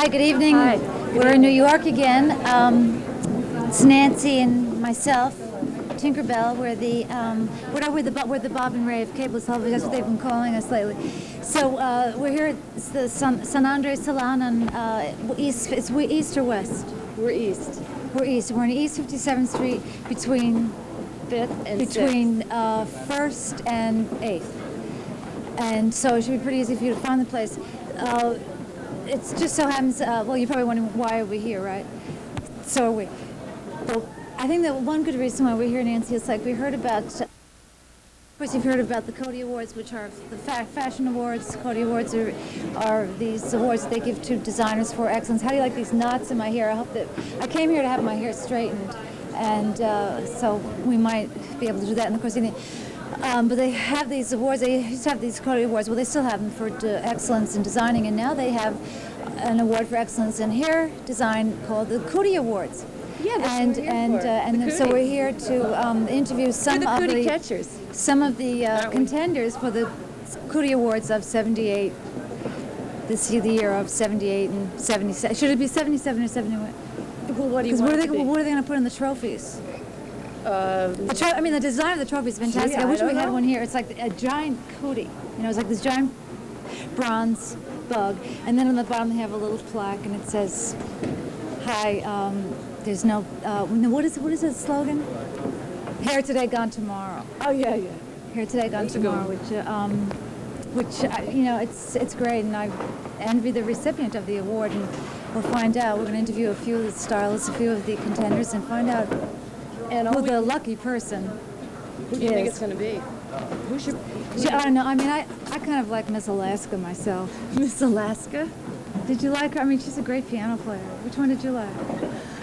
Hi, good evening. Hi. We're in New York again. Um, it's Nancy and myself, Tinkerbelle. We're the um, what are we the we're the Bob and Ray of cable television. That's what they've been calling us lately. So uh, we're here at the San, Cinandre's Salon on uh, east. It's we east or west? We're east. We're east. We're on East 57th Street between Fifth and between uh, First and Eighth. And so it should be pretty easy for you to find the place. Uh, it's just so happens. Uh, well, you're probably wondering why are we here, right? So are we. Well, I think that one good reason why we're here, Nancy, is like we heard about. Of course, you've heard about the Coty Awards, which are the fa- fashion awards. Coty Awards are, are these awards they give to designers for excellence. How do you like these knots in my hair? I hope that I came here to have my hair straightened, and uh, so we might be able to do that. And of course, you need- um, but they have these awards. They used to have these Coty Awards. Well, they still have them for de- excellence in designing, and now they have an award for excellence in hair design called the Cody Awards. Yeah, and and uh, and The then, so we're here to um, interview some the of the catchers. some of the uh, contenders for the Cootie Awards of 78, this year, the year of 78 and 77. Should it be 77 or 71? Well, what do you want what, are they, to be? what are they going to put in the trophies? Uh, The I mean, the design of the trophy is fantastic. Gee, I I wish we don't had one here. It's like a giant cootie. You know, it's like this giant bronze bug. And then on the bottom, they have a little plaque, and it says, Hi, um, there's no, uh, what is, what is the slogan? Here today, gone tomorrow. oh yeah, yeah. Here today, gone That's tomorrow, which, uh, um, which uh, you know, it's it's great, and I envy the recipient of the award, and we'll find out. We're going to interview a few of the stylists, a few of the contenders, and find out And who the lucky person who do you think is. it's going to be? Who should? She- I don't know. I mean, I, I kind of like Miss Alaska myself. Miss Alaska? Did you like her? I mean, she's a great piano player. Which one did you like?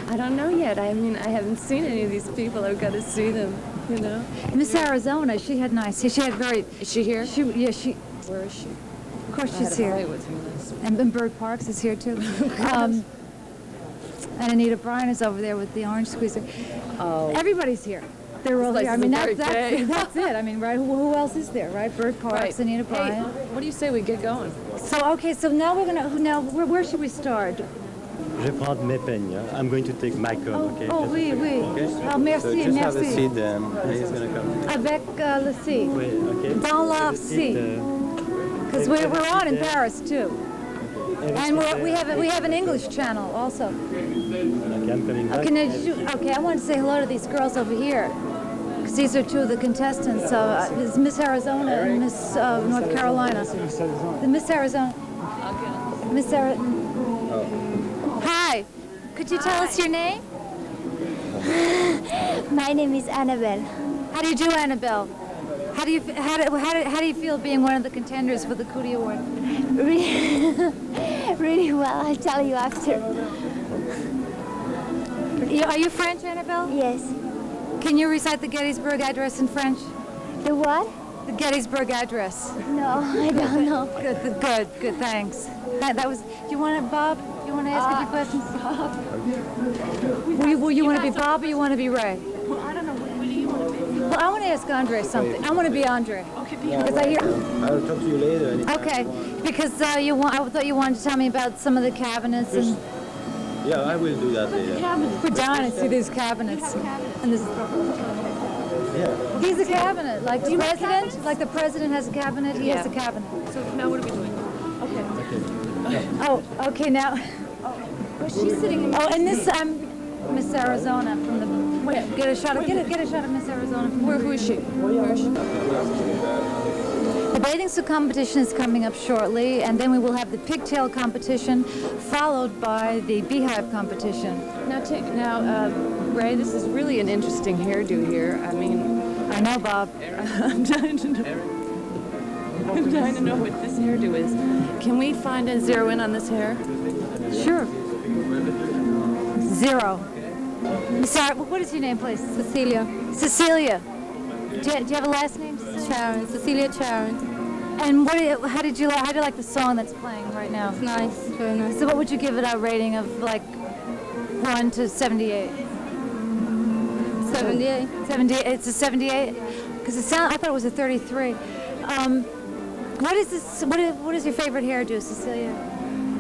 I don't know yet. I mean, I haven't seen any of these people. I've got to see them. You know. Miss Arizona. She had nice. She had very. Is she here? She yeah. She Where is she? of course I had she's a here. her last And, and Bert Parks is here too. um, and Anita Bryant is over there with the orange squeezer. Oh. Everybody's here. They're all here. I mean, is that's, that's, that's it. I mean, right? Who, who else is there, right? Bert Parks, Right. Anita Hey, what do you say we get going? So, okay, so now we're going to, now, where, where should we start? Je vais prendre mes peignes. hein. I'm going to take Michael, Oh, okay? oh Just a oui, oui. Okay? So merci, just have a seat. Um, he's gonna come. Avec uh, le C. Wait, okay? Dans la Have a seat, seat. uh, Because we're, we're on in Paris too. have And we're, we have we have an English channel also. Okay, I'm coming back. Okay, now did you, okay, I want to say hello to these girls over here. Because these are two of the contestants. Uh, this is Miss Arizona and Miss uh, North Carolina. The Miss Arizona. Miss Arizona. Hi. Could you tell us your name? My name is Annabelle. How do you do, Annabelle? How do you how do, how do, how do you feel being one of the contenders for the Cootie Award? Really, really well. I'll tell you after. You- Are you French, Annabelle? Yes. Can you recite the Gettysburg Address in French? The what? The Gettysburg Address. No, I don't know. Good, good, good, good, thanks. That, that was, do you want to, Bob, you want to ask a few questions? Will you, will you want to be Bob or you want to be Ray? Well, I don't know. What, what do you want to be? Well, I want to ask Andre something. I want to be Andre. Okay, be Because I hear, I'll talk to you later. okay, you want. because uh, you want, I thought you wanted to tell me about some of the cabinets and Yeah, I will do that later. we're dying to see these cabinets. And this, Yeah. he's a cabinet, like the president, like the president has a cabinet, he has a cabinet. So now what are we doing? Okay. okay. Oh, okay, now, oh, Well, she's sitting in. oh, and this, I'm um, Miss Arizona from the, Where? get a shot of, get a, get a shot of Miss Arizona from the Where? Who is she? Where is she? The bathing suit competition is coming up shortly, and then we will have the pigtail competition, followed by the beehive competition. Now, take, now, uh, Ray, this is really an interesting hairdo here. I mean, I know, Bob. I'm dying to know. I'm dying to know what this hairdo is. Can we find a zero in on this hair? Sure. Zero. Sorry, what is your name, please? Cecilia. Cecilia. Do you, do you have a last name? Sharon. Cecilia Sharon. And what? How did you? li- How do you like the song that's playing right now? It's nice. Very nice. So, what would you give it a rating of like one to seventy-eight? 78. 78. It's a 78 because it sound. I thought it was a 33. Um, what is this? What is, what is your favorite hairdo, Cecilia?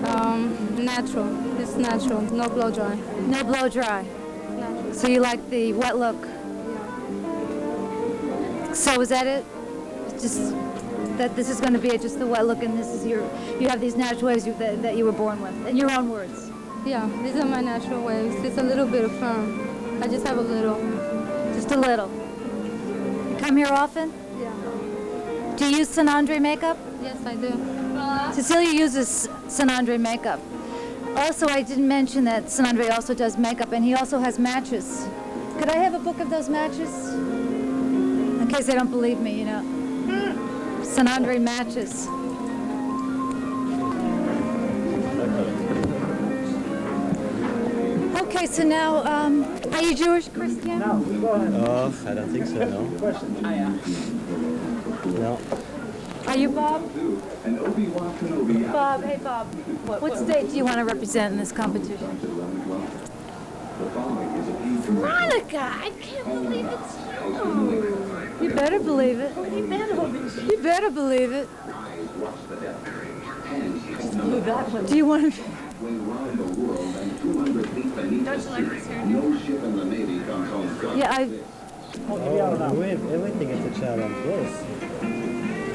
Um, natural. It's natural. No blow dry. No blow dry. Natural. So you like the wet look? Yeah. So is that it? It's Just that this is going to be it, just the wet look, and this is your, you have these natural waves you, that, that you were born with, in your own words. Yeah, these are my natural waves. It's a little bit of firm. I just have a little. Just a little. You Come here often? Yeah. Do you use Cinandre makeup? Yes, I do. Cecilia uses Cinandre makeup. Also, I didn't mention that Cinandre also does makeup, and he also has matches. Could I have a book of those matches? In case they don't believe me, you know. Cinandre matches. Okay, so now, um, are you Jewish, Christian? No. Oh, I don't think so, no. No. Are you Bob? Bob, hey Bob. What state do you want to represent in this competition? Veronica, I can't believe it's you. You better believe it. You better believe You better believe it. that one. Do you want to? Don't you like this hairdo? Yeah, I. Oh, we have everything is a challenge, yes.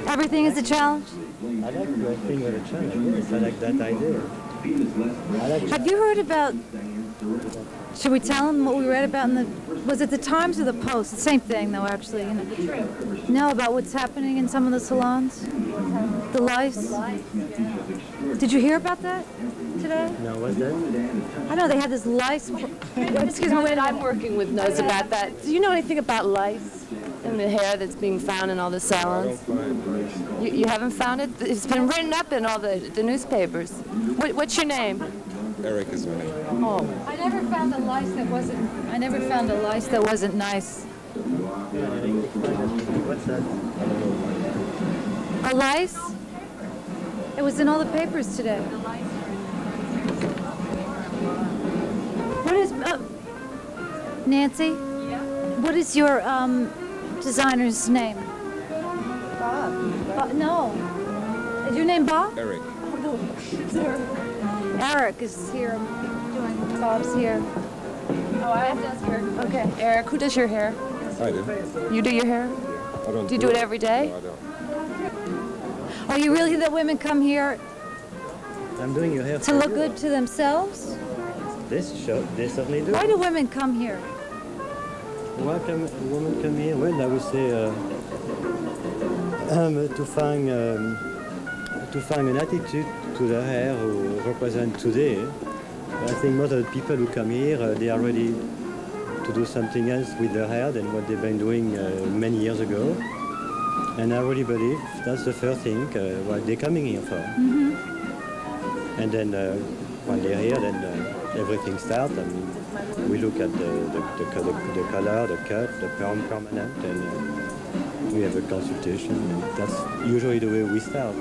Everything is a challenge. I like everything with a challenge, yes. I like that idea. I like Have you heard about? Should we tell them what we read about in the? Was it the Times or the Post? The same thing, though. Actually, you know. No, about what's happening in some of the salons. The lice. Did you hear about that today? No, what's that? I know they had this lice. Excuse me. Wait a I'm working with knows about that. Do you know anything about lice in the hair that's being found in all the salons? You, you haven't found it? It's been written up in all the, the newspapers. What, what's your name? Eric is my name. Oh, I never found a lice that wasn't. I never found a lice that wasn't nice. What's that? A lice? It was in all the papers today. What is uh, Nancy? Yeah. What is your um, designer's name? Bob. no. Is your name Bob? Eric. Eric is here. Doing Bob's here. oh, I have to ask her. Okay. Eric, who does your hair? I do. You do your hair? I don't Do you do it every day? No, I don't. Are you really that women come here I'm doing your hair to look good to themselves? This show, they certainly do. Why do women come here? Why come women come here? Well, I would say uh, um, to find um, to find an attitude to the hair who represent today. I think most of the people who come here, uh, they are ready to do something else with their hair than what they've been doing uh, many years ago. And I really believe that's the first thing uh, what they're coming here for. And then when they're here, then everything starts. I mean, we look at the, the, the, the, the color, the cut, the perm permanent, and we have a consultation. And that's usually the way we start.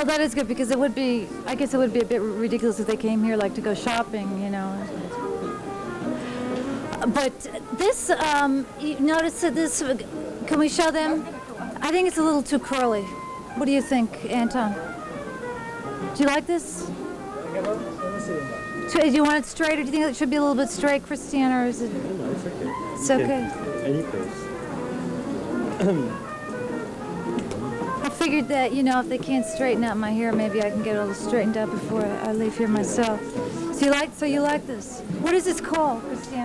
Well, that is good because it would be, I guess it would be a bit ridiculous if they came here like to go shopping, you know. But this, um, you notice that this, can we show them? I think it's a little too curly. What do you think, Anton? Do you like this? Do you want it straight or do you think it should be a little bit straight, Christiane, or is it? No, it's okay. It's okay. Any place. I figured that, you know, if they can't straighten out my hair, maybe I can get it all straightened out before I leave here myself. So you like, so you like this? What is this called, Christian?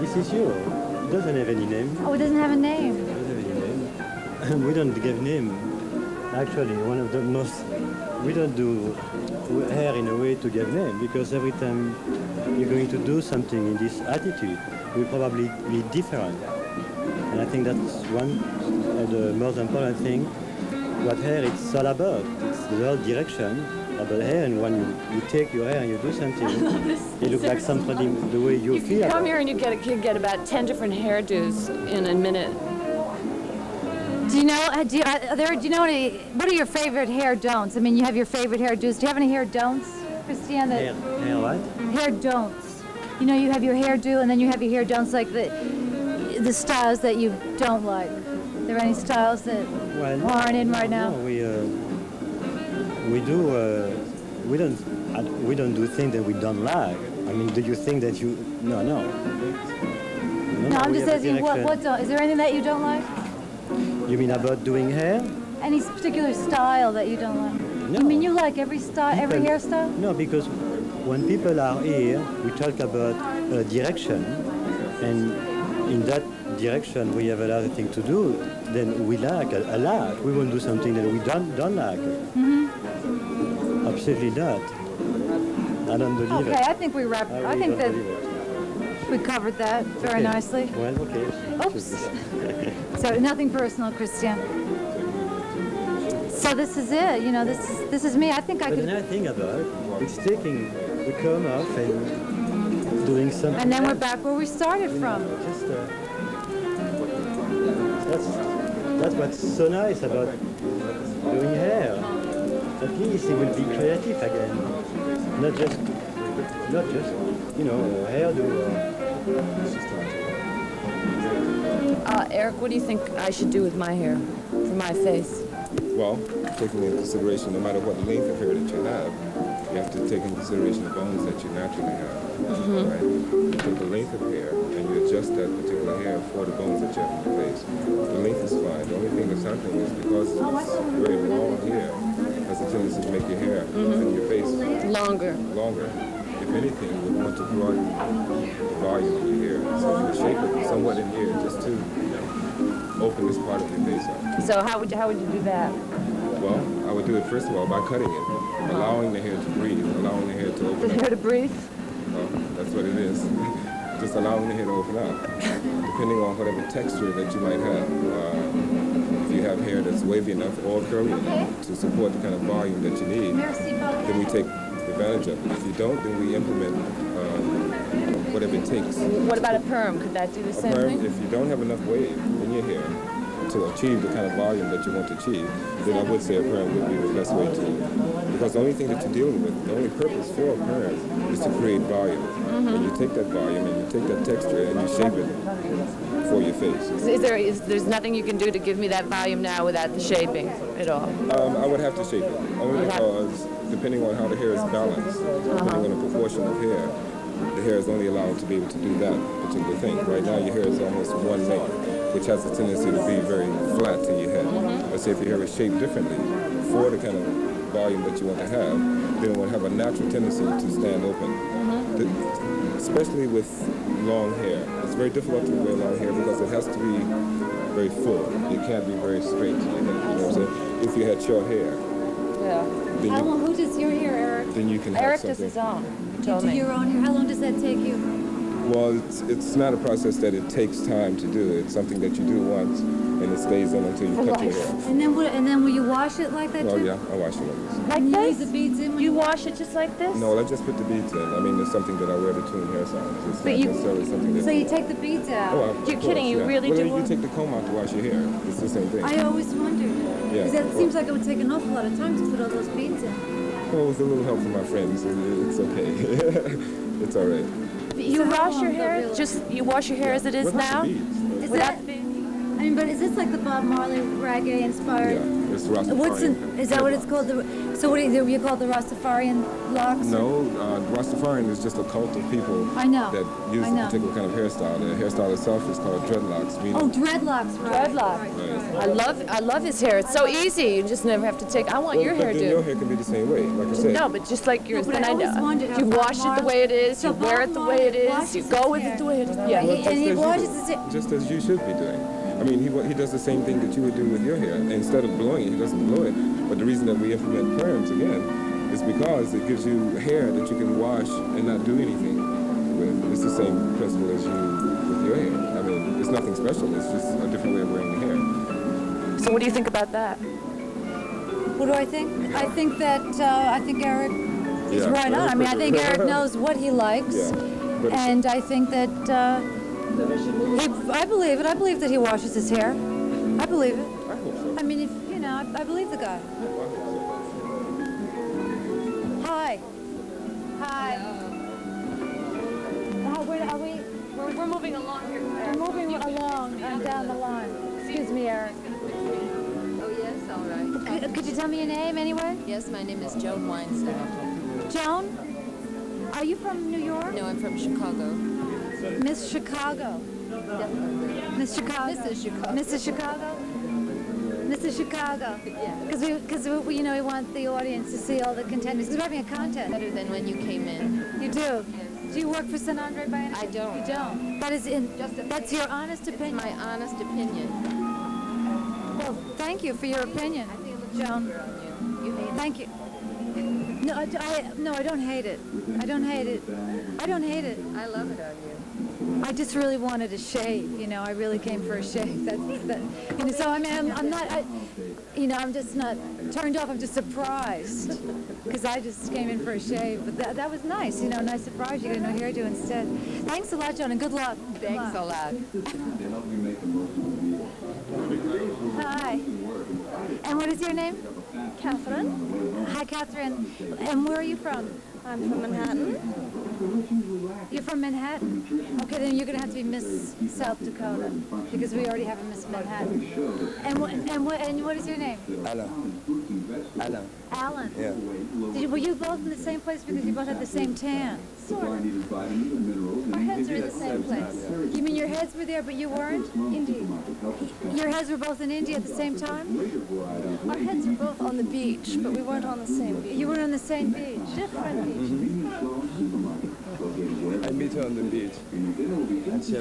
This is you. It doesn't have any name. Oh, it doesn't have a name. It doesn't have any name. we don't give name. Actually, one of the most we don't do hair in a way to give name because every time you're going to do something in this attitude, will probably be different. And I think that's one the most important thing. What hair it's all about. It's the whole direction about hair, and when you, you take your hair and you do something, it looks like something the way you, You feel. come here and you get a, you get about 10 different hairdos in a minute. Do you know, uh, do you, are there, do you know any, what are your favorite hair don'ts? I mean, you have your favorite hair do's. Do you have any hair don'ts, Christiane? Hair, hair what? hair don'ts. You know, you have your hairdo and then you have your hair don'ts, like the the styles that you don't like. Are there any styles that Well, aren't in right now? No, we, uh, we do. Uh, we don't. We don't do things that we don't like. I mean, do you think that you? No, no. No, I'm just asking, what, direction. what, don't- is there anything that you don't like? You mean about doing hair? Any particular style that you don't like? No. You mean you like every style, every hairstyle? No, because when people are here, we talk about uh, direction, and in that direction we have a lot of things to do. Then we like a, a lot. We won't do something that we don't don't like. Mm-hmm. Absolutely not. I don't believe Okay, it. I think we wrapped, I really think don't that we covered that very Okay. nicely. Well, okay. Oops. So nothing personal, Christian. So this is it, you know, this is, this is me. I think I But could, another thing about it, it's taking the comb off and doing something. and then we're back where we started from. Just, uh, that's, that's what's so nice about doing hair. At least it will be creative again. Not just, not just, you know, a hairdo. Uh, Eric, what do you think I should do with my hair for my face? Well, taking into consideration no matter what length of hair that you have, you have to take into consideration the bones that you naturally have. Mm-hmm. Right? You take the length of hair and you adjust that particular hair for the bones that you have in your face. The length is fine. The only thing that's happening is because it's very long hair has a tendency to make your hair mm-hmm. and your face Longer. longer. If anything, we want to broaden the volume of your hair. So you would shape it somewhat in here just to you know, open this part of your face up. So how would you, how would you do that? Well, I would do it first of all by cutting it, allowing the hair to breathe, allowing the hair to open The open hair to breathe? Well, that's what it is. Just allowing the hair to open up, depending on whatever texture that you might have. Uh, if you have hair that's wavy enough or curly enough to support the kind of volume that you need, then we take advantage of it. If you don't, then we implement um, whatever it takes. What about a perm? Could that do the A same perm, thing? if you don't have enough wave in your hair to achieve the kind of volume that you want to achieve, then I would say a perm would be the best way to. Because the only thing that you're dealing with, the only purpose for a perm is to create volume. And you take that volume and you take that texture and you shape it for your face. Is there is there's nothing you can do to give me that volume now without the shaping at all? Um, I would have to shape it, only because depending on how the hair is balanced, depending on the proportion of hair, the hair is only allowed to be able to do that particular thing. Right now, your hair is almost one length, which has a tendency to be very flat to your head. Mm-hmm. Let's say if your hair is shaped differently for the kind of volume that you want to have, then it will have a natural tendency to stand open. Mm-hmm. The- especially with long hair. It's very difficult to wear long hair because it has to be very full. It can't be very straight to your head. You know what I'm saying? If you had short hair, Yeah. then How you, long, who does your hair, Eric? then you can have Eric does his own. You do me. your own hair. How long does that take you? Well, it's, it's not a process that it takes time to do. It's something that you do once and it stays in until you cut your hair. And then, what, and then will you wash it like that Oh too? yeah, I wash it like this. Like And you leave this? the beads in when You wash it just like this? No, I just put the beads in. I mean, it's something that I wear to tune hair sounds. It's But not you- necessarily something that. So you take the beads out. Oh, of You're course, kidding, you yeah. really well, do You want- take the comb out to wash your hair. It's the same thing. I always wondered. Yeah. Because it Well- seems like it would take an awful lot of time to put all those beads in. Well, with a little help from my friends, it's okay. it's all right. You So wash your hair? really? Just you wash your hair as it is Without now? beads. Is Without that. I mean, but is this like the Bob Marley reggae inspired? Yeah, it's Rastafarian. What's in, is that what it's called? The, so what do you, you call the Rastafarian locks? No, uh, Rastafarian is just a cult of people I know. that use I a know. particular kind of hairstyle. The hairstyle itself is called dreadlocks, meaning Oh, dreadlocks, right. Dreadlocks. Right. I love I love his hair. It's so easy. You just never have to take. I want Well, your but hair, then dude. your hair can be the same way, like I said. No, but just like yours. but then I I always know. wondered You Bob wash it the way it is. You wear it the Marley way it is. You go with hair. it the way it is. Yeah. Well, and he just as you washes do. his hair. Just as you should be doing. I mean, he, he does the same thing that you would do with your hair. Instead of blowing it, he doesn't blow it. But the reason that we implement perms, again, is because it gives you hair that you can wash and not do anything with. It's the same principle as you with your hair. I mean, it's nothing special. It's just a different way of wearing the hair. So what do you think about that? What do I think? I think that uh, I think Eric is Yeah, right on. I mean, I think. Eric knows what he likes, Yeah. And I think that uh, he, I believe it. I believe that he washes his hair. I believe it. I, believe the guy. Hi. Hi. How, oh, where, are we? We're, we're moving along here. We're moving along and down the line. Excuse me, Eric. Oh yes, all right. right. Could, could you tell me your name anyway? Yes, my name is Joan Weinstein. Joan? Are you from New York? No, I'm from Chicago. Miss Chicago. Miss Chicago. Mrs. Chicago. Mrs. Chicago. Mrs. Chicago. Yeah. Because we, because we, you know, we want the audience to see all the contenders. Because we're having a contest. Better than when you came in. You do. Do you work for Cinandre by any I don't. You don't. That is in. Just that's your honest opinion. My honest opinion. Well, thank you for your opinion, i Joan. You hate it. Thank you. No, I, I- no, I don't hate it. I don't hate it. I don't hate it. I love it on you. I just really wanted a shave. You know, I really came for a shave. That's that. You know, so I mean, I'm, I'm not. I, you know, I'm just not turned off. I'm just surprised because I just came in for a shave. But that, that was nice. You know, nice surprise. You got a new hairdo instead. Thanks a lot, John, and good luck. Good Thanks luck. a lot. Hi. And what is your name? Catherine. Hi, Catherine. And where are you from? I'm from Manhattan. You're from Manhattan? Okay, then you're going to have to be Miss South Dakota because we already have a Miss Manhattan. And what, and what, and what is your name? Alan. Alan. Alan. Yeah. Did you, were you both in the same place because you both had the same tan? Sort of. Our heads are in the same place. You mean your heads were there but you weren't? Indeed. Your heads were both in India at the same time? Our heads were both on the beach, but we weren't on the same beach. You weren't on the same beach? Different beaches. I meet her on the beach.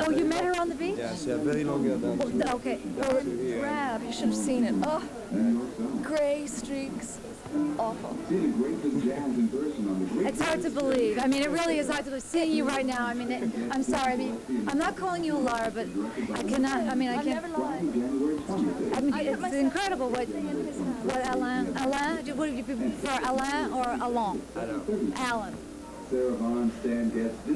Oh, you met her on the beach? Yeah, she had very long hair than Oh, Okay. Well, oh, Drab. You should have seen it. Oh, gray streaks. Awful. It's hard to believe. I mean, it really is hard to believe. Seeing you right now, I mean, it, I'm sorry. I mean, I'm not calling you a liar, but I cannot. I mean, I I've can't. never lied. I mean, I put it's myself incredible what in his house. what Alain Alain. do- What do you prefer, Alain or Alon?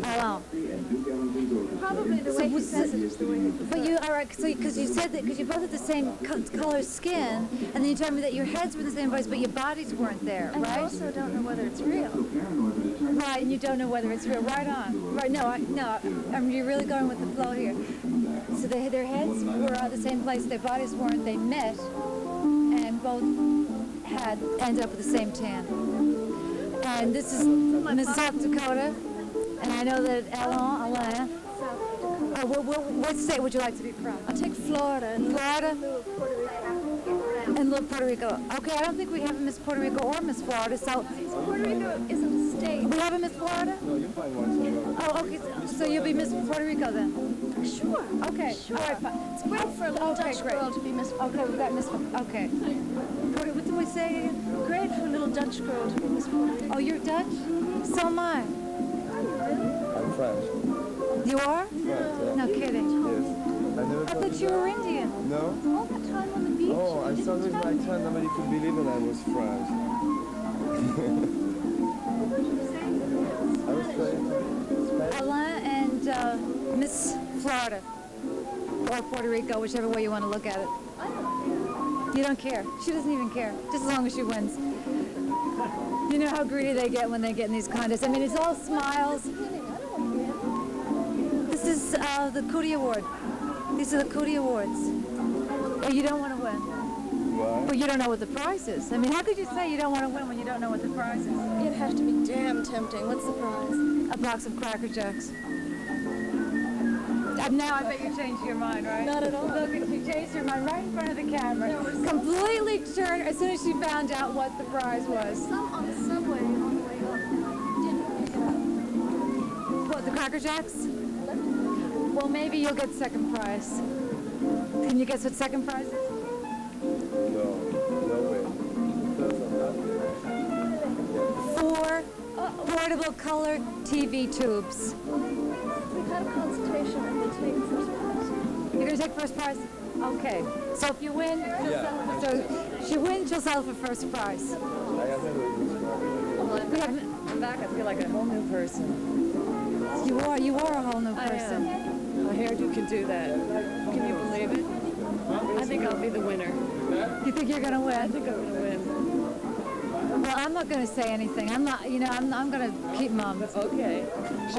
Alan. Alain. Probably the way he says it is the way he But you, all right, so because you said that, because you both had the same co- color skin, and then you told me that your heads were the same place, but your bodies weren't there, And I right? also don't know whether it's real. Right, and you don't know whether it's real. Right on. Right, no, I, no, I mean, you're really going with the flow here. So they, their heads were at the same place, their bodies weren't. They met, and both had ended up with the same tan. And this is Miss South Dakota, and I know that Alain, Alain. Uh, what, what, what state would you like to be from? I'll take Florida and Florida Puerto Rico. and little Puerto Rico. Okay, I don't think we have a Miss Puerto Rico or Miss Florida, so Puerto Rico isn't a state. we have a Miss Florida. No, you find one somewhere. Oh, okay. So, so you'll be Miss Puerto Rico then? Sure. Okay. Sure. All right. Fine. It's great for a little Okay, Dutch great. girl to be Miss. Okay, we've got Miss. Okay. What, what did we say? Great for a little Dutch girl to be Miss Oh, you're Dutch. So am I. I'm French. You are? French, yeah. No kidding. Yes. I never I thought thought you were Indian. No? All the time on the beach. Oh, I You started didn't my time. Nobody could believe it. I was French. I was trying to Alain and uh, Miss Florida or Puerto Rico, whichever way you want to look at it. You don't care. She doesn't even care, just as long as she wins. You know how greedy they get when they get in these contests. I mean, it's all smiles. This is uh, the Cootie Award. These are the Cootie Awards. Oh, you don't want to win. Why? Well, you don't know what the prize is. I mean, how could you say you don't want to win when you don't know what the prize is? It'd have to be damn tempting. What's the prize? A box of Cracker Jacks. Uh, now I bet you changed your mind, right? Not at all. Look, she changed her mind right in front of the camera. Completely turned as soon as she found out what the prize was. Some on the subway on the way up didn't up. What, the Cracker Jacks? Well, maybe you'll get second prize. Can you guess what second prize is? No. No way. Portable color TV tubes. We've had a consultation and we'll take first prize. You're gonna take first prize? Okay. So if you win, Yeah. so she wins, she'll sell for first prize. I have never been We have, I'm back. I feel like a whole new person. you are, you are a whole new person. A hairdo can do that. Can you believe it? I think I'll be the winner. You think you're gonna I think I'm gonna win. Well, I'm not going to say anything. I'm not, you know, I'm, I'm going to keep mum. Okay.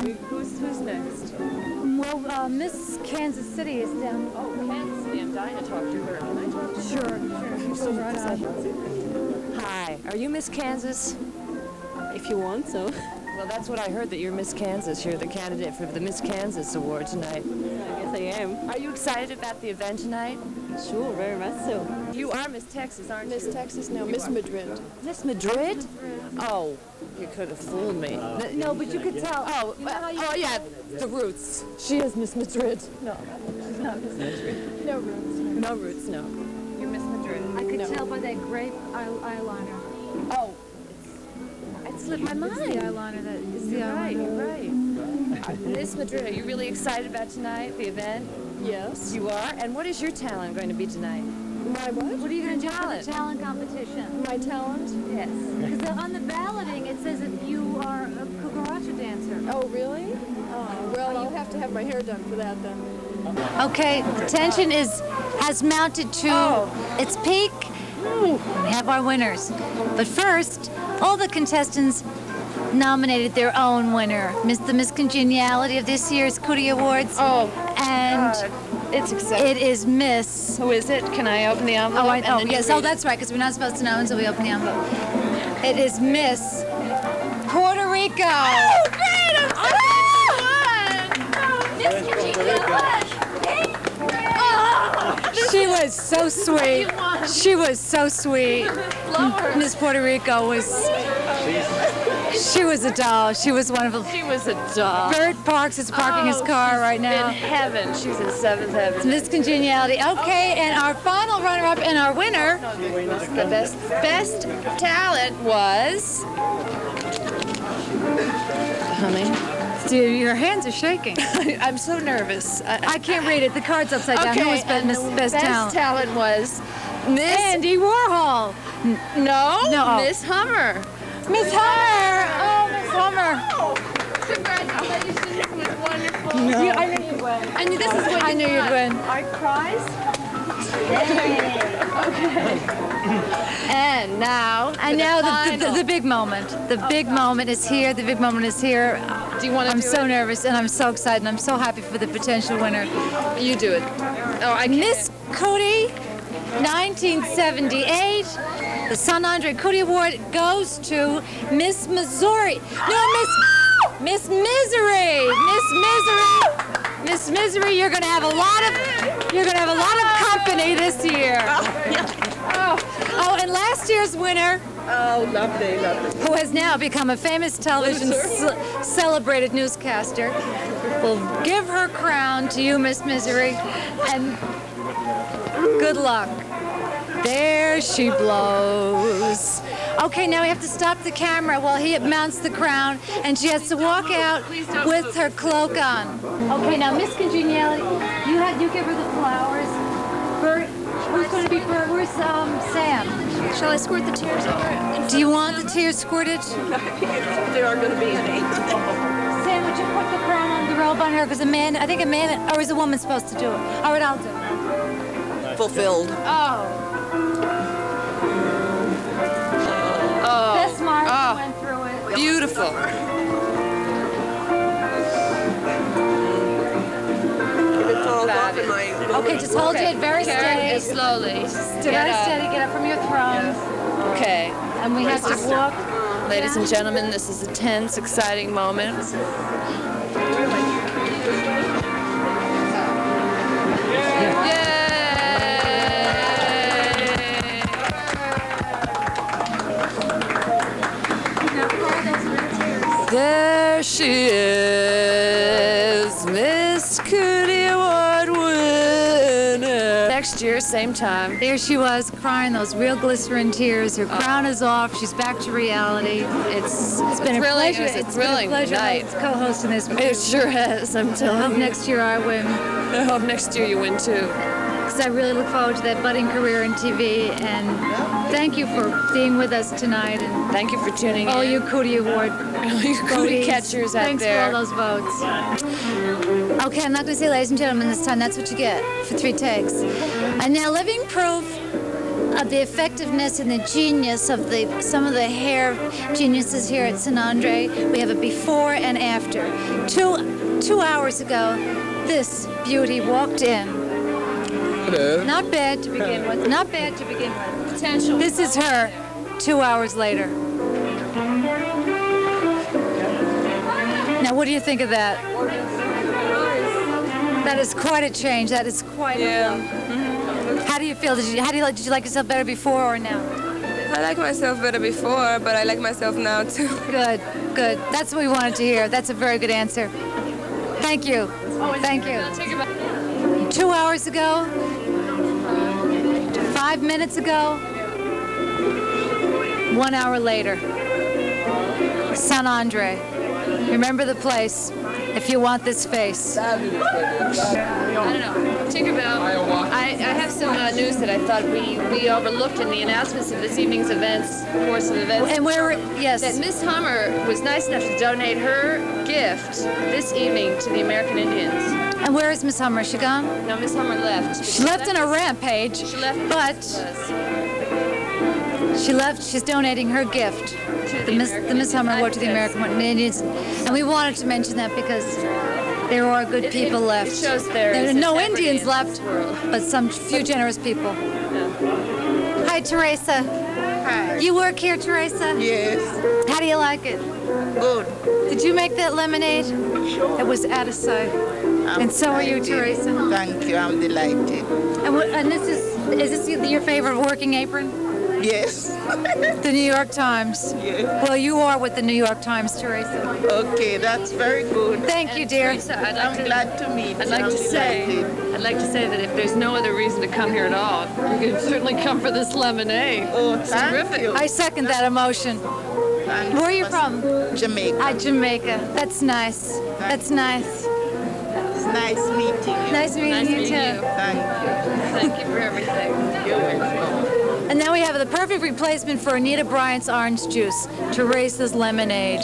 We, who's, who's next? Well, uh, Miss Kansas City is down. Oh, Kansas City. I'm dying to talk to her. Can I talk to her? Sure, sure. She's right on. Hi. Are you Miss Kansas? If you want so. Well, that's what I heard, that you're Miss Kansas. You're the candidate for the Miss Kansas Award tonight. I guess I am. Are you excited about the event tonight? Sure, very much so. You are Miss Texas, aren't Miss you? Miss Texas, no, Miss Madrid. Miss Madrid? Oh, you could have fooled me. N- No, but you could tell. Oh, You know how you- oh yeah, the roots. She is Miss Madrid. No, she's not Miss Madrid. No roots. No roots, no. You're Miss Madrid. I could tell by that grape eyeliner. Oh, it slipped my It's the eyeliner that is the You're right, eyeliner. you're right. Uh, Miss Madrid, are you really excited about tonight, the event? Yes. You are? And what is your talent going to be tonight? My what? What are you going to do Talent. the talent competition? My talent? Yes. Because on the balloting it says that you are a cucaracha dancer. Oh, really? Oh, well, I'll have to have my hair done for that then. Okay, the tension is has mounted to oh. its peak. We have our winners. But first, all the contestants nominated their own winner. Miss the Miss Congeniality of this year's Cootie Awards. Oh, and oh, it's exciting. it is Miss. Who is it? Can I open the oh, envelope? Oh, I, and oh yes. read Oh, that's right, because we're not supposed to know until we open the envelope. It is Miss Puerto Rico. Oh, great! I'm She was so sweet. She was so sweet. Miss Puerto Rico was. She was a doll. She was wonderful. She was a doll. Bert Parks is parking his Oh, car she's right now. In heaven. She's in seventh heaven. Miss Congeniality. Okay, and our final runner-up and our winner. The best best talent was. Honey, Dude, your hands are shaking. I'm so nervous. I, I can't read it. The card's upside down. Who was best, and Miss the best, talent? talent was Miss. Andy Warhol. no, No. Miss Hummer. Miss Hummer. Oh, Congratulations, it was wonderful. You- I knew you'd win. And this is what I knew you'd win. Our prize. And now. And now the, the, the big moment. The big moment is here. The big moment is here. Do you want to I'm so it? nervous and I'm so excited and I'm so happy for the potential winner. You do it. Oh, I can't. Miss Cody, 1978. The Cinandre Cootie Award goes to Miss Missouri. No, Miss Miss Misery. Miss Misery. Miss Misery, you're gonna have a lot of you're gonna have a lot of company this year. Oh, oh, oh and last year's winner, Oh, lovely, lovely. who has now become a famous television ce- celebrated newscaster, will give her crown to you, Miss Misery, and good luck. There she blows. Okay, now we have to stop the camera while he mounts the crown, and she has to walk out with her cloak on. Okay, now Miss Congeniality, you had you give her the flowers. Bert, who's going to be Bert? Where's um, Sam? Shall I squirt the tears over? Do you want the tears squirted? There aren't going to be any. Sam, would you put the crown on the robe on her? Because a man, I think a man, or is a woman supposed to do it? All right, I'll do it. Fulfilled. Oh. Oh, Best Mark Oh. Ah, went through it. beautiful. If it falls off in my... Okay, just hold it very Carry steady. it slowly. Stay Get very up. steady. Get up from your throne. Okay. And we have to walk. Ladies and gentlemen, this is a tense, exciting moment. There she is, Miss Cootie Award winner. Next year, same time. There she was, crying those real glycerin tears. Her crown is off. She's back to reality. It's, It's been a thrilling. pleasure. It's a It's thrilling been a pleasure night. co-hosting this. with It sure has. I'm I telling hope you. next year I win. I hope next year you win too. because I really look forward to that budding career in TV. And thank you for being with us tonight, and Thank you for tuning in. all in. you Cootie Award all you cootie catchers out Thanks there. Thanks for all those votes. Okay, I'm not going to say ladies and gentlemen this time. That's what you get for three takes. And now, living proof of the effectiveness and the genius of the some of the hair geniuses here at Cinandre. We have a before and after. Two two hours ago, this beauty walked in. Hello. Not bad to begin with. Not bad to begin with. Potential. This is her. Two hours later. Now, what do you think of that? That is quite a change. That is quite. Yeah. A, mm-hmm. how do you feel? Did you how do you like? Did you like yourself better before or now? I like myself better before, but I like myself now too. Good, good. That's what we wanted to hear. That's a very good answer. Thank you. Thank you. Two hours ago, five minutes ago, one hour later. Cinandre. Remember the place if you want this face. I don't know. Tinkerbelle, I, I have some uh, news that I thought we, we overlooked in the announcements of this evening's events, course of events. And where, yes. That Miss Hummer was nice enough to donate her gift this evening to the American Indians. And where is Miss Hummer? Is she gone? No, Miss Hummer left. She left on a rampage. She left. But she left. She's donating her gift. To the Miss, the Miss Hummer award to the American Indians, and we wanted to mention that because there are good It- people it- left. it shows there is are no Indians in left, but some few generous people. Hi, Teresa. Hi. You work here, Teresa? Yes. How do you like it? Good. Did you make that lemonade? Sure. It was out of sight. I'm And so are you. Teresa. Thank you. I'm delighted. And, what, and this is is this your favorite working apron? Yes. The New York Times. Yes. Well, you are with the New York Times, Teresa. Okay, that's very good. Thank you, dear. Teresa, I'd like I'm to, glad to meet I'd you. like I'm to say, delighted. I'd like to say that if there's no other reason to come here at all, you can certainly come for this lemonade. Oh, It's thank terrific. you. I second that emotion. Thank Where are you you. from? Jamaica. Ah, Jamaica. That's nice. That's nice. It's nice meeting you. Nice meeting Nice you meeting too. you. Thank you. Thank you for everything. You're welcome. And now we have the perfect replacement for Anita Bryant's orange juice, Teresa's lemonade.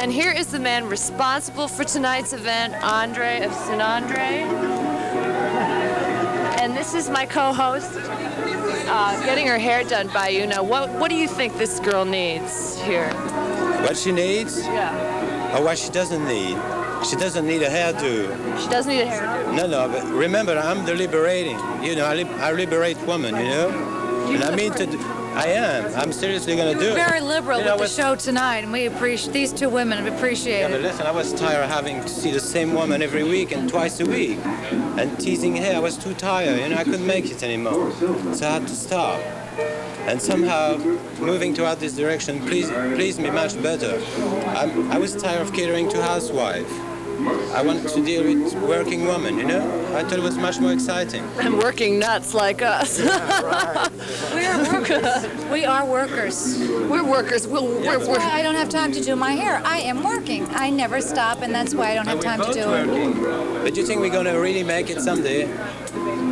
And here is the man responsible for tonight's event, Andre of Cinandre. And this is my co-host, uh, getting her hair done by you. Now, what, what do you think this girl needs here? What she needs Yeah. or what she doesn't need. She doesn't need a hairdo. She does need a hairdo. No, no, but remember, I'm the liberating. You know, I, lib- I liberate women, you know? and I mean to, I am. I'm seriously going to do it. Very liberal You know, with the show tonight, and we appreciate these two women have Yeah, but listen, I was tired of having to see the same woman every week and twice a week. And teasing her, I was too tired, you know, I couldn't make it anymore. So I had to stop. And somehow, moving toward this direction pleased, pleased me much better. I'm, I was tired of catering to housewives. I wanted to deal with working women, you know? I thought it was much more exciting. And working nuts like us. We are workers. we are workers. We're workers. We'll, we're, That's we're, I don't have time to do my hair. I am working. I never stop, and that's why I don't have time to both do it. working. But you think we're gonna really make it someday?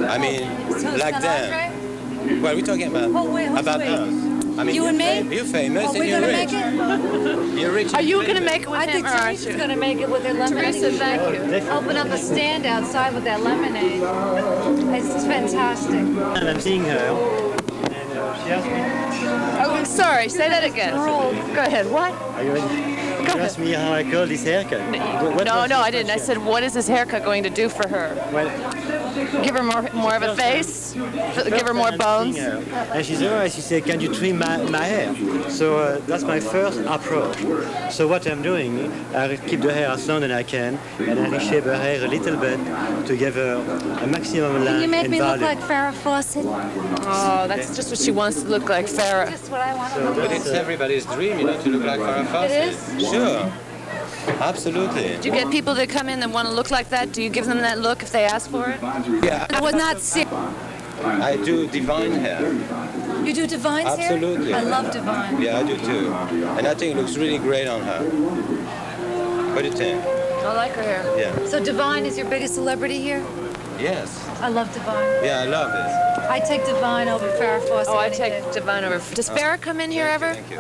I mean, like San them. What are we talking about? Oh, wait, about we? us. I mean, You and me? You're famous Are and we you're gonna rich. make it? You're rich. are you going to make it with I him think or aren't Teresa's going to make it with her lemonade. Teresa, thank you. Open up a stand outside with that lemonade. It's fantastic. And I'm seeing her, and uh, she asked me, Oh, I'm sorry. Say that again. Go ahead. What? are you ready? Go You asked me how I call this haircut. What- what No, no, I didn't. I said, what is this haircut going to do for her? Well, Give her more, more of a face? Give her more bones? And she said, oh, she said, can you trim my, my hair? So uh, that's my first approach. So what I'm doing, I keep the hair as long as I can, and I reshape her hair a little bit to give her a maximum length Can you make and me look like Farrah Fawcett? Oh, that's just what she wants to look like, Farrah. Just what I want to So look But it's everybody's dream, you know, to look like Farrah Fawcett. is? Sure. Absolutely. Do you get people that come in that want to look like that? Do you give them that look if they ask for it? Yeah, I was not sick. I do divine hair. You do divine hair? Absolutely. I love Divine. Yeah, I do too. And I think it looks really great on her. What do you think? I like her hair. Yeah. So Divine is your biggest celebrity here? Yes. I love Divine. Yeah, I love it. I take Divine over Farrah Fawcett. Oh, I take. Divine over. Does Farrah come in here ever? Thank you.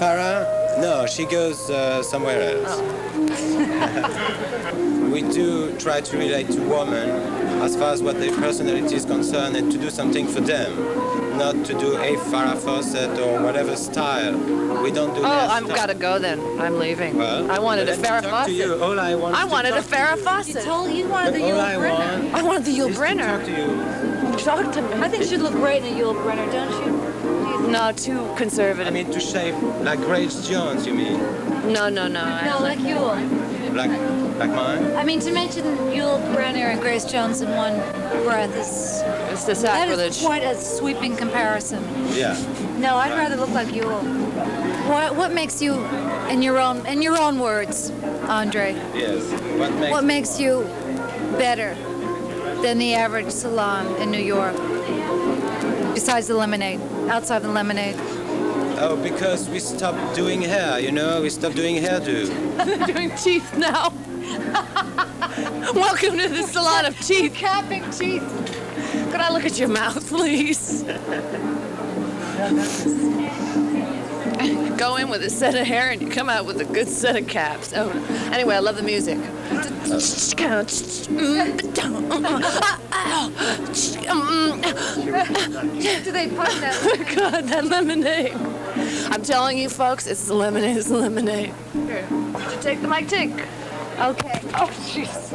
Farrah? No, she goes uh, somewhere else. we do try to relate to women as far as what their personality is concerned and to do something for them, not to do a Farrah Fawcett or whatever style. We don't do Oh, that I've got to go then. I'm leaving. Well, I wanted a let me Farrah talk Fawcett. To you. All I want I is wanted to a talk to Farrah you. Fawcett. told you wanted the all Yul I Brynner. want I wanted the Yul is to talk to you. Talk to me. I think she'd look great in a Yul Brynner, don't you? No, too conservative. I mean, to shape like Grace Jones, you mean? no, no, no. I- No, like Yul. Like, like mine? I mean, to mention Yul Brynner and Grace Jones in one breath is It's the that is quite a sweeping comparison. Yeah. No, I'd rather look like Yul. What what makes you, in your own in your own words, Andre? Yes. What makes What makes you better than the average salon in New York? Besides the lemonade, outside the lemonade. Oh, because we stopped doing hair, you know? We stopped doing hairdo. They're doing teeth now. Welcome to the salon of teeth. Capping teeth. Could I look at your mouth, please? Go in with a set of hair and you come out with a good set of caps. Oh, anyway, I love the music. Do they put that? God, that lemonade. I'm telling you, folks, it's lemonade. It's lemonade. Here, would you take the mic, take? Okay. Oh, jeez.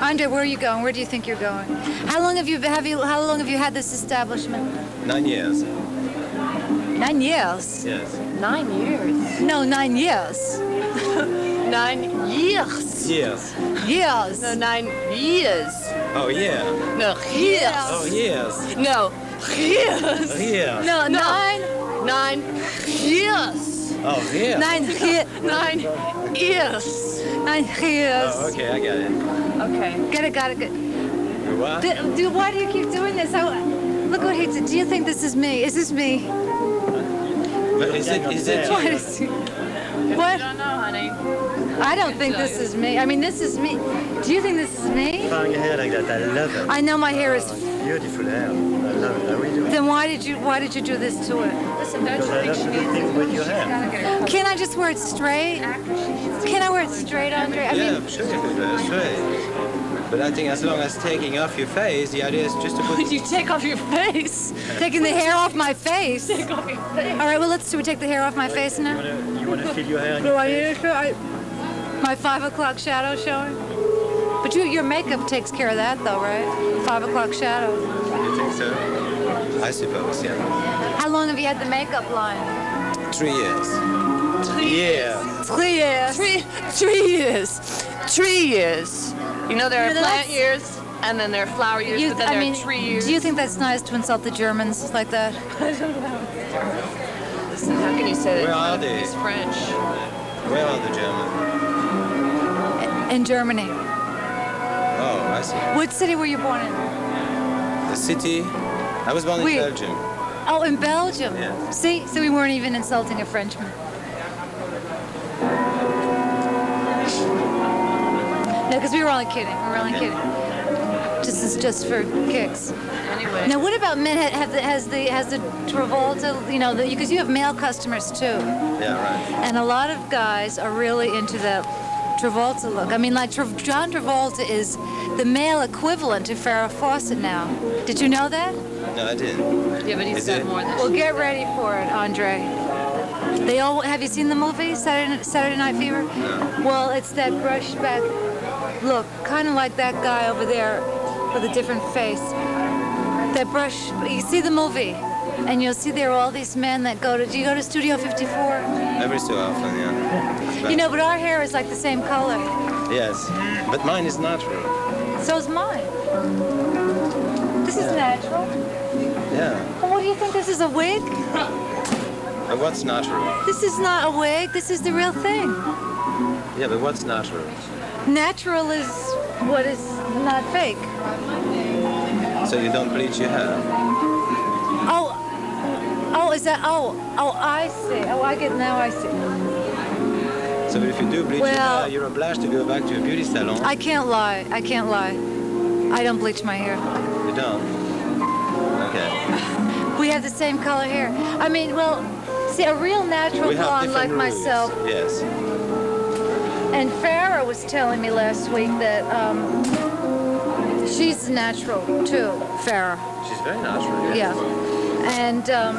Andre, where are you going? Where do you think you're going? How long have you have you how long have you had this establishment? Nine years. Nine years. Yes. Nine years. No, nine years. Nine years. Years. Years. No, nine years. Oh, yeah. No, years. Oh, years. No, years. Oh, yeah. No, No. nine. Nine years. Oh, yeah. Nine years. Nine years. Nine years. Oh, okay, I got it. Okay. Got it, got it, got it. What? Do, do, why do you keep doing this? I, look what he did. Do you think this is me? Is this me? But is it, is it What you? is What? I don't know, honey. I don't think this is me. I mean, this is me. Do you think this is me? Fine hair like that, I love it. I know my hair is. Oh, beautiful hair. I love it. I really do. Then why did you why did you do this to it? Listen, don't Because I love to do with your hair. Can I just wear it straight? Can I wear it straight, Andre? I Yeah, mean, sure you could wear it straight. But I think as long as taking off your face, the idea is just to put Would you take off your face? taking the hair off my face. Take off your face. All right, well, let's do we take the hair off my face You now? wanna, you wanna feel your hair in Do your I face? need to show I, my five o'clock shadow showing? But you, your makeup takes care of that, though, right? Five o'clock shadow. You think so? I suppose, yeah. How long have you had the makeup line? Three years. Yeah. Three years. Three, three years. Three years. You know there are You know, plant years, and then there are flower years, You- but then I there mean, are tree years. do you think that's nice to insult the Germans like that? I don't know. Listen, how can you say that? Where are they? He's French. Where are the Germans? In Germany. Oh, I see. What city were you born in? The city? I was born in Oui. Belgium. Oh, in Belgium. Yeah. See, so we weren't even insulting a Frenchman. Because we were only kidding. We were only kidding. This is just for kicks. Anyway. Now, what about men? ha- Have the, has the has the Travolta? You know, because you have male customers too, Yeah, right. and a lot of guys are really into the Travolta look. I mean, like Tra- John Travolta is the male equivalent to Farrah Fawcett now. Did you know that? No, I didn't. Yeah, but he's Is got it? more than Well, get ready for it, Andre. They all have you seen the movie Saturday, Saturday Night Fever? Well, it's that brushed back look, kind of like that guy over there with a different face. That brush. You see the movie, and you'll see there are all these men that go to. Do you go to Studio 54? Every so often, yeah. But- You know, but our hair is like the same color. Yes. But mine is natural. So is mine. This is natural. Yeah. Well, what do you think? This is a wig? What's natural? This is not a wig. This is the real thing. Yeah, but what's natural? Natural is what is not fake. So you don't bleach your hair? Oh, oh, is that? Oh, oh, I see. Oh, I get now. I see. So if you do bleach your hair, you're obliged to go back to a beauty salon. I can't lie. I can't lie. I don't bleach my hair. You don't? Okay. We have the same color hair. I mean, well, see, a real natural blonde like rules. myself. Yes. And Farrah was telling me last week that um, She's natural too, Farrah. She's very natural. Yeah. And um,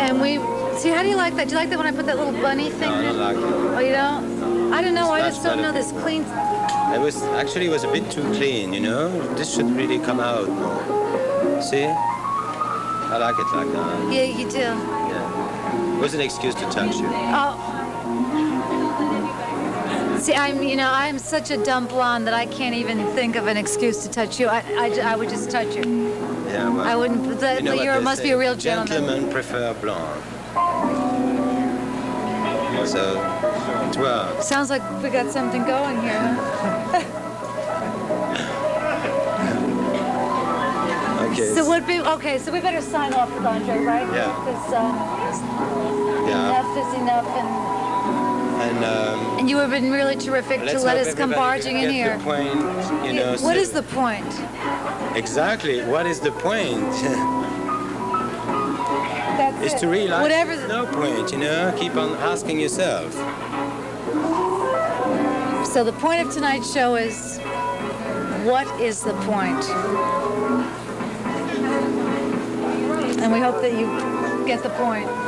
and we see. How do you like that? Do you like that when I put that little bunny thing? No, I there? like it. Oh, you don't? I don't know. I just don't know this clean. It was actually it was a bit too clean, you know. This should really come out more. See? I like it like that. Yeah, you do. Yeah. It was an excuse to touch you. Oh. See, I'm, you know, I'm such a dumb blonde that I can't even think of an excuse to touch you. I, I, I would just touch you. Yeah, well, I wouldn't. That, you know you must say, be a real gentleman. Gentlemen prefer blonde. So it works. Sounds like we got something going here. Okay. So would Be, okay, so we better sign off with Andre, right? Yeah. Because um, yeah. enough is enough, and And um, and you have been really terrific to let us come barging in here. Point, you know. what so- is the point? Exactly. What is the point? That's is it. to realize Whatever. no point, you know. Keep on asking yourself. So the point of tonight's show is, what is the point? And we hope that you get the point.